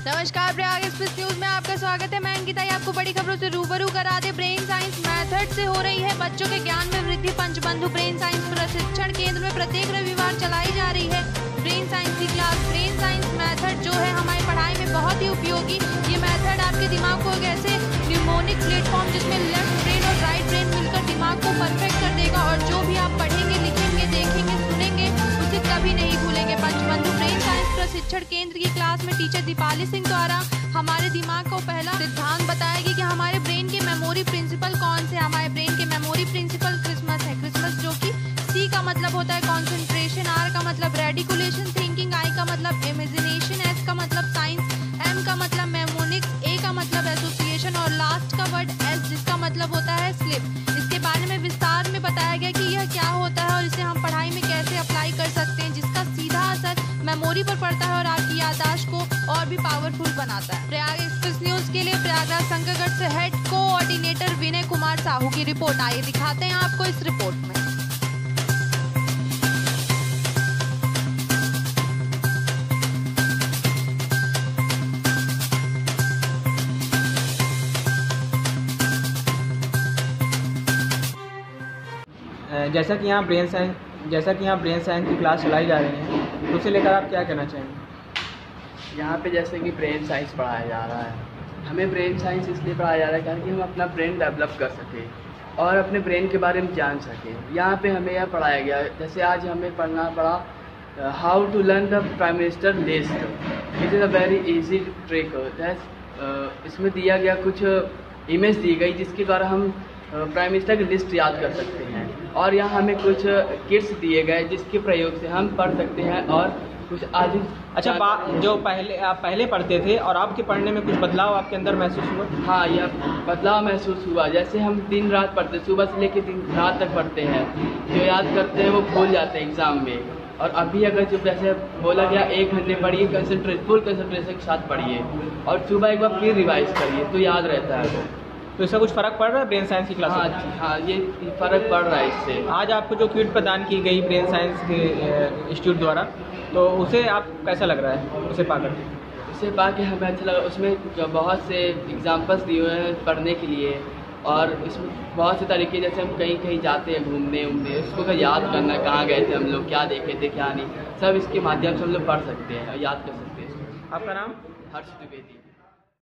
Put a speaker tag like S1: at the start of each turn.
S1: नमस्कार Prayag express news में आपका स्वागत है। मैं अंकिता आपको बड़ी खबरों से रूबरू करा दे। ब्रेन साइंस मेथड से हो रही है। बच्चों के ज्ञान में वृद्धि। पंचबंधु ब्रेन साइंस प्रशिक्षण केंद्र में प्रत्येक रविवार चलाई जा रही है। ब्रेन साइंस की क्लास ब्रेन साइंस मेथड जो है हमारी पढ़ाई में बहुत ही उपयोगी। ये मैथड आपके दिमाग को एक ऐसे न्यूमोनिक प्लेटफॉर्म जिसमें लेफ़्ट प्रशिक्षण केंद्र की क्लास में टीचर दीपाली सिंह द्वारा हमारे दिमाग को पहला सिद्धांत बताया गया कि हमारे ब्रेन के मेमोरी प्रिंसिपल कौन से हमारे ब्रेन के मेमोरी प्रिंसिपल क्रिसमस है। क्रिसमस जो कि सी का मतलब होता है कॉन्सेंट्रेशन आर का मतलब रेडिकुलेशन थिंकिंग आई का मतलब इमेजिनेशन मेमोरी पर पड़ता है और आपकी यादाश्त को और भी पावरफुल बनाता है। प्रयाग एक्सप्रेस न्यूज़ के लिए प्रयागराज संकगढ़ से हेड कोऑर्डिनेटर विनय कुमार साहू की रिपोर्ट आइए दिखाते हैं आपको इस रिपोर्ट में।
S2: जैसा कि यहाँ ब्रेन साइंस जैसा कि यहाँ ब्रेन साइंस की क्लास चलाई जा रही है उसे लेकर आप क्या कहना चाहेंगे?
S3: यहाँ पे जैसे कि ब्रेन साइंस पढ़ाया जा रहा है। हमें ब्रेन साइंस इसलिए पढ़ाया जा रहा है ताकि हम अपना ब्रेन डेवलप कर सकें और अपने ब्रेन के बारे में जान सकें। यहाँ पे हमें यह पढ़ाया गया, जैसे आज हमें पढ़ना पड़ा how to learn the prime minister list it is a very easy trick इसमें दिया गया कुछ इमेज दी गई जिसके द्वारा हम प्राइम मिनिस्टर की लिस्ट याद कर सकते हैं। और यहाँ हमें कुछ किट्स दिए गए जिसके प्रयोग से हम पढ़ सकते हैं और कुछ आज
S2: अच्छा बा, जो पहले आप पहले पढ़ते थे और आपके पढ़ने में कुछ बदलाव आपके अंदर महसूस हुआ?
S3: हाँ यह बदलाव महसूस हुआ। जैसे हम दिन रात पढ़ते सुबह से लेकर दिन रात तक पढ़ते हैं जो याद करते हैं वो भूल जाते हैं एग्ज़ाम में। और अभी अगर जो जैसे बोला गया एक घंटे पढ़िए कंसनट्रेट फुल कंसनट्रेशन के साथ पढ़िए और सुबह एक बार फिर रिवाइज करिए तो याद रहता है। वो
S2: तो इसका कुछ फ़र्क पड़ रहा है ब्रेन साइंस की क्लास
S3: हाँ हाँ ये फ़र्क पड़ रहा है इससे।
S2: आज आपको जो किट प्रदान की गई ब्रेन साइंस के इंस्टीट्यूट द्वारा तो उसे आप कैसा लग रहा है? उसे पाकर।
S3: इसे पा के हमें अच्छा लगा। उसमें बहुत से एग्जाम्पल्स दिए हुए हैं पढ़ने के लिए और इसमें बहुत से तरीके जैसे हम कहीं कहीं जाते हैं घूमने उमने उसको अगर याद करना कहाँ गए थे हम लोग क्या देखे थे क्या नहीं सब इसके माध्यम से हम लोग पढ़ सकते हैं और याद कर सकते हैं।
S2: आपका नाम?
S3: हर्ष द्विवेदी।